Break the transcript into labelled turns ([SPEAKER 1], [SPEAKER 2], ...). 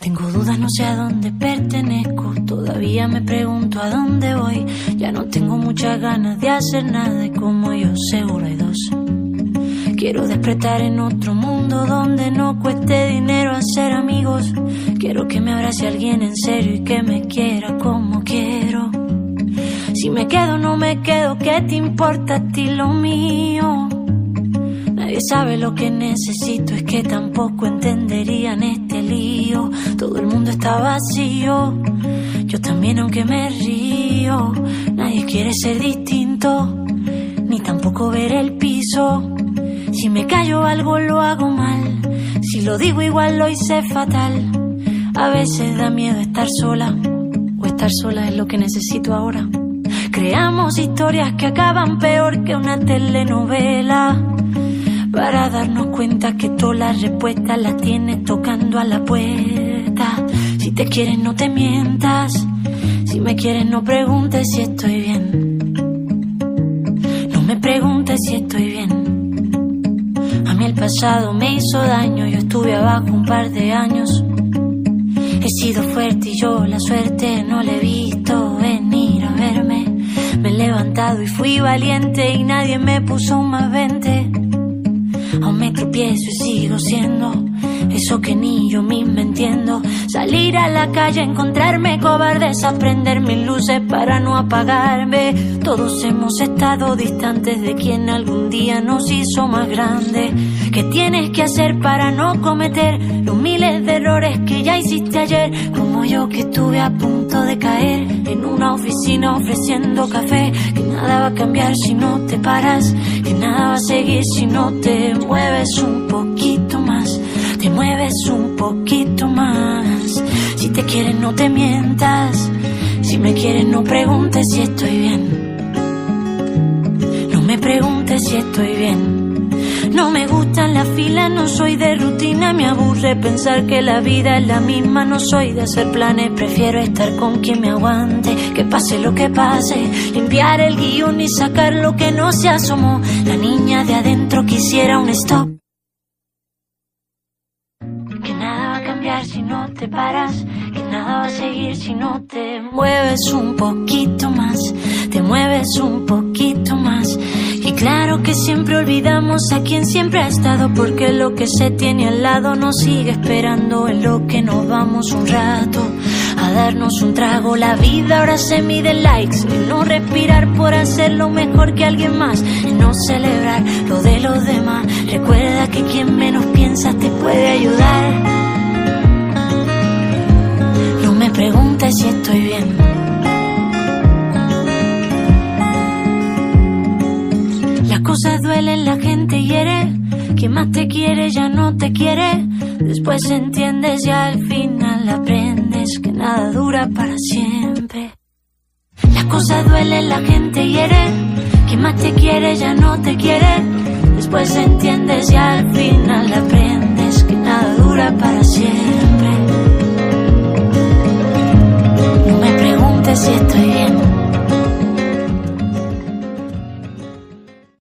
[SPEAKER 1] Tengo dudas, no sé a dónde pertenezco. Todavía me pregunto a dónde voy. Ya no tengo muchas ganas de hacer nada y como yo seguro hay dos. Quiero despertar en otro mundo donde no cueste dinero hacer amigos. Quiero que me abrace alguien en serio y que me quiera como quiero. Si me quedo, no me quedo, ¿qué te importa a ti lo mío? Nadie sabe lo que necesito, es que tampoco entenderían este lío. Todo el mundo está vacío, yo también aunque me río. Nadie quiere ser distinto, ni tampoco ver el piso. Si me callo algo lo hago mal, si lo digo igual lo hice fatal. A veces da miedo estar sola, o estar sola es lo que necesito ahora. Creamos historias que acaban peor que una telenovela. Para darnos cuenta que todas las respuestas las tienes tocando a la puerta. Si te quieres, no te mientas. Si me quieres, no preguntes si estoy bien. No me preguntes si estoy bien. A mí el pasado me hizo daño. Yo estuve abajo un par de años. He sido fuerte y yo la suerte no le he visto venir a verme. Me he levantado y fui valiente y nadie me puso más veinte. Aún me tropiezo y sigo siendo eso que ni yo misma entiendo. Salir a la calle, encontrarme cobardes, aprender mis luces para no apagarme. Todos hemos estado distantes de quien algún día nos hizo más grande. ¿Qué tienes que hacer para no cometer los miles de errores que ya hiciste ayer? Como yo que estuve a punto de caer en una oficina ofreciendo café. Nada va a cambiar si no te paras, que nada va a seguir si no te mueves un poquito más. Te mueves un poquito más. Si te quieres, no te mientas. Si me quieres, no preguntes si estoy bien. No me preguntes si estoy bien. No me gustan las filas, no soy de rutina, me aburre pensar que la vida es la misma, no soy de hacer planes, prefiero estar con quien me aguante, que pase lo que pase, limpiar el guion y sacar lo que no se asomó. La niña de adentro quisiera un stop. Que nada va a cambiar si no te paras, que nada va a seguir si no te mueves un poquito más, te mueves un poquito más. Claro que siempre olvidamos a quien siempre ha estado, porque lo que se tiene al lado nos sigue esperando en lo que nos vamos un rato a darnos un trago. La vida ahora se mide likes, en no respirar por hacerlo mejor que alguien más, en no celebrar lo de los demás. Recuerda que quien menos piensas te puede ayudar. Cosas duelen, la gente hiere. Quien más te quiere ya no te quiere. Después entiendes y al final aprendes que nada dura para siempre. Las cosas duelen, la gente hiere. Quien más te quiere ya no te quiere. Después entiendes y al final aprendes que nada dura para